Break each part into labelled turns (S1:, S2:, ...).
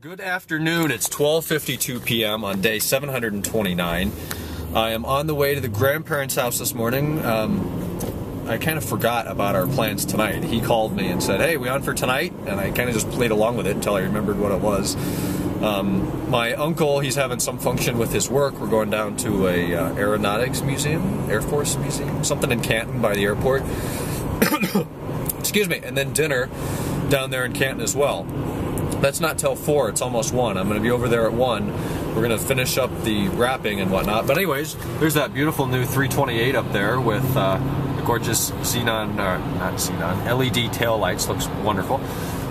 S1: Good afternoon. It's 12:52 p.m. on day 729. I am on the way to the grandparents' house this morning. Um, I kind of forgot about our plans tonight. He called me and said, "Hey, we on for tonight?" And I kind of just played along with it until I remembered what it was. Um, my uncle, he's having some function with his work. We're going down to a uh, aeronautics museum, Air Force museum, something in Canton by the airport. Excuse me. And then dinner down there in Canton as well. That's not till four. It's almost one. I'm going to be over there at one. We're going to finish up the wrapping and whatnot. But anyways, there's that beautiful new 328 up there with uh, the gorgeous xenon, or not xenon, LED tail lights. Looks wonderful.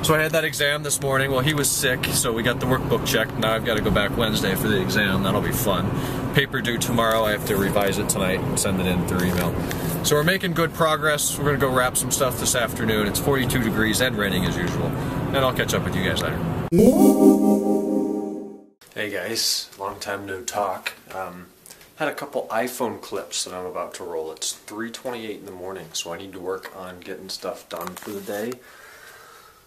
S1: So I had that exam this morning. Well, he was sick, so we got the workbook checked. Now I've got to go back Wednesday for the exam. That'll be fun. Paper due tomorrow. I have to revise it tonight and send it in through email. So we're making good progress. We're going to go wrap some stuff this afternoon. It's 42 degrees and raining as usual. And I'll catch up with you guys later. Hey guys, long time no talk. Um, had a couple iPhone clips that I'm about to roll. It's 3.28 in the morning, so I need to work on getting stuff done for the day.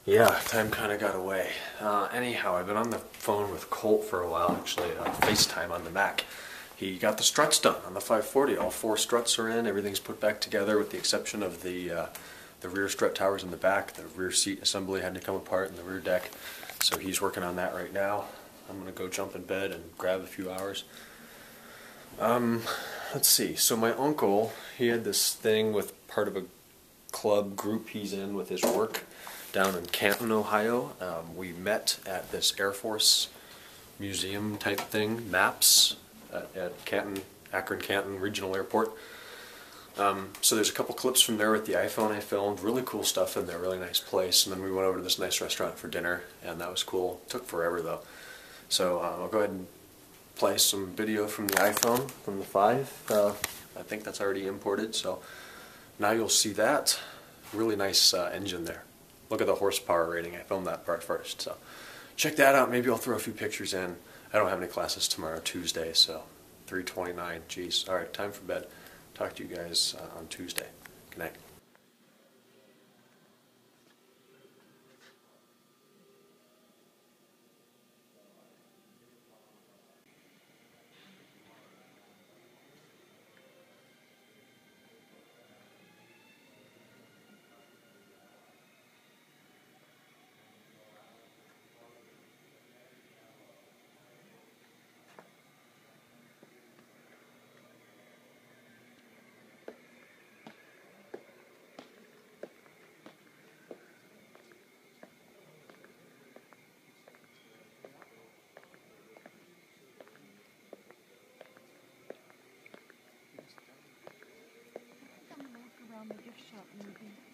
S1: Yeah, time kind of got away. Uh, anyhow, I've been on the phone with Colt for a while, actually, uh, FaceTime on the Mac. He got the struts done on the 540. All four struts are in, everything's put back together with the exception of the, uh, the rear strut towers in the back. The rear seat assembly had to come apart in the rear deck, so he's working on that right now. I'm gonna go jump in bed and grab a few hours. Um, let's see. So my uncle, he had this thing with part of a club group he's in with his work down in Canton, Ohio. Um, we met at this Air Force museum type thing, MAPS, at, at Canton, Akron Canton Regional Airport. Um, so there's a couple clips from there with the iPhone I filmed, really cool stuff in there, really nice place. And then we went over to this nice restaurant for dinner, and that was cool. Took forever though. So uh, I'll go ahead and play some video from the iPhone, from the 5. Uh, I think that's already imported, so now you'll see that. Really nice uh, engine there. Look at the horsepower rating. I filmed that part first, so check that out. Maybe I'll throw a few pictures in. I don't have any classes tomorrow, Tuesday, so 329. Jeez. All right, time for bed. Talk to you guys uh, on Tuesday. Good night.
S2: Around the gift shop maybe.